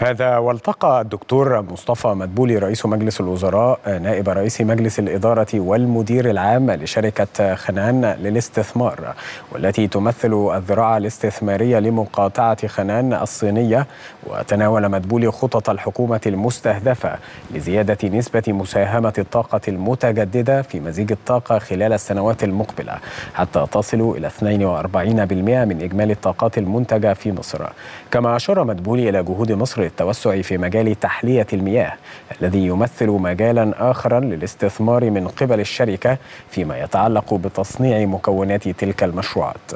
هذا والتقى الدكتور مصطفى مدبولي رئيس مجلس الوزراء نائب رئيس مجلس الإدارة والمدير العام لشركة خنان للاستثمار والتي تمثل الذراع الاستثمارية لمقاطعة خنان الصينية. وتناول مدبولي خطط الحكومة المستهدفة لزيادة نسبة مساهمة الطاقة المتجددة في مزيج الطاقة خلال السنوات المقبلة حتى تصل إلى 42% من إجمالي الطاقات المنتجة في مصر. كما أشار مدبولي إلى جهود مصر للتوسع في مجال تحلية المياه الذي يمثل مجالا آخرا للاستثمار من قبل الشركة فيما يتعلق بتصنيع مكونات تلك المشروعات.